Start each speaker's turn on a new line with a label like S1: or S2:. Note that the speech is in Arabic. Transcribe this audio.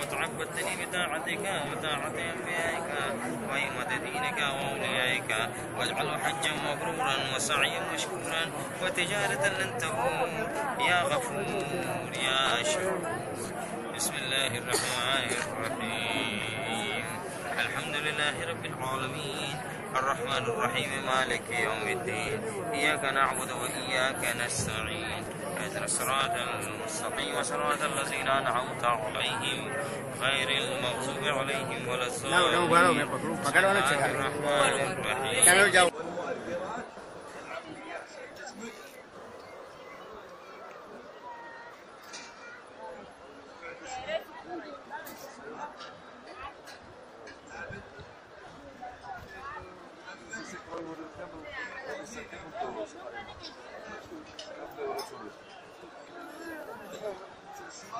S1: وتعبدتني بطاعتك وطاعة أنبيائك وأئمة دينك وأوليائك واجعله حجا مبرورا وسعيا مشكورا وتجارة لن تبور يا غفور يا شكور بسم الله الرحمن الرحيم الحمد لله رب العالمين الرحمن الرحيم مالك يوم الدين إياك نعبد وإياك نستعين اهدنا الصراط المستقيم صراط الذين أنعمت عليهم غير المغضوب عليهم ولا الضالين. الرحمن الرحيم
S2: Claro, ya.